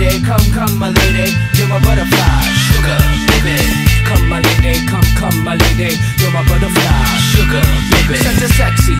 lady, come, come, my lady, you're my butterfly, sugar, baby. Come, my lady, come, come, my lady, you're my butterfly,